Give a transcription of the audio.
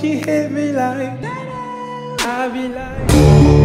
she hit me like I be like